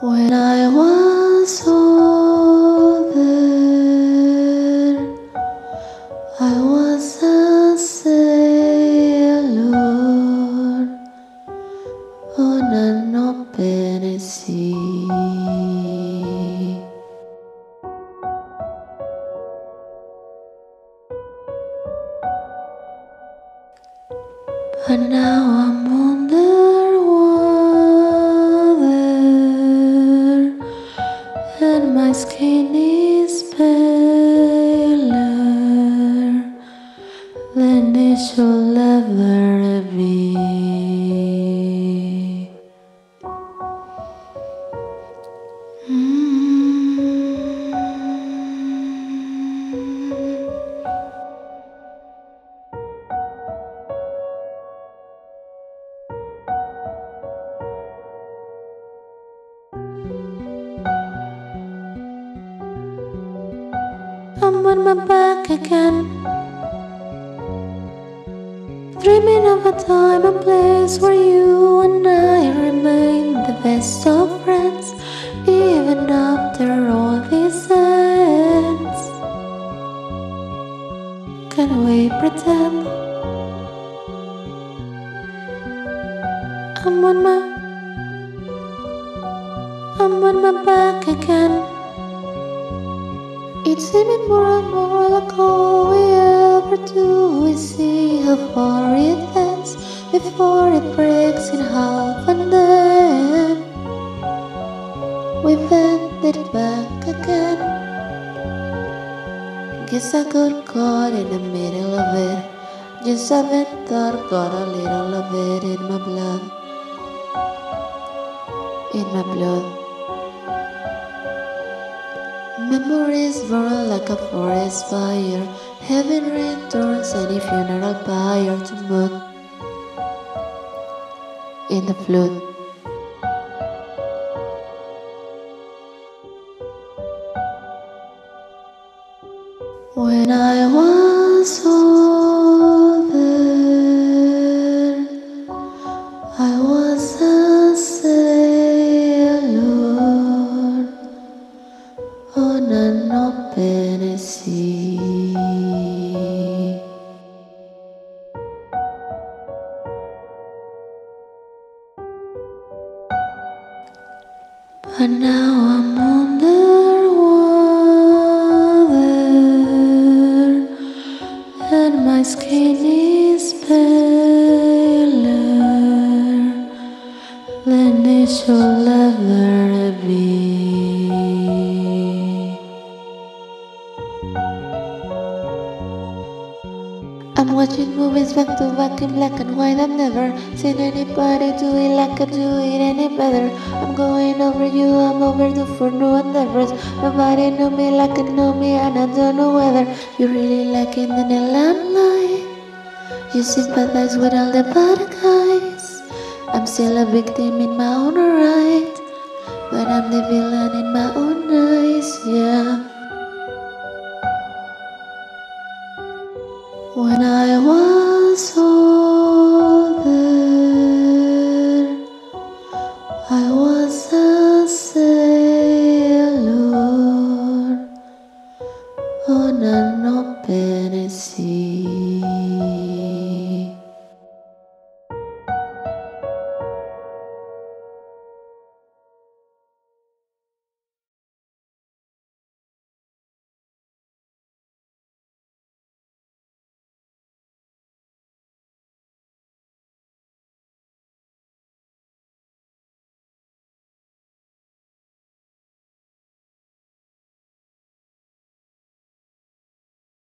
When I was older, I was a sailor on an open sea. But now I'm is paler than it should ever I'm on my back again. Dreaming of a time and place where you and I remain the best of friends, even after all this ends. Can we pretend? I'm on my I'm on my back again. It's seeming more and more like all we ever do. We see how far it ends before it breaks in half, and then we bend it back again. Guess I got caught in the middle of it. Just haven't thought, got a little of it in my blood. In my blood. Memories burn like a forest fire. Heaven returns any funeral pyre to moon in the flood. When I was older, than it should ever be. Watching movies back to back in black and white. I've never seen anybody do it like I do it any better. I'm going over you, I'm overdue for new endeavors. Nobody know me like I know me, and I don't know whether you really like it in the limelight. You sympathize with all the bad guys. I'm still a victim in my own right, but I'm the villain in my own eyes, yeah. When I was old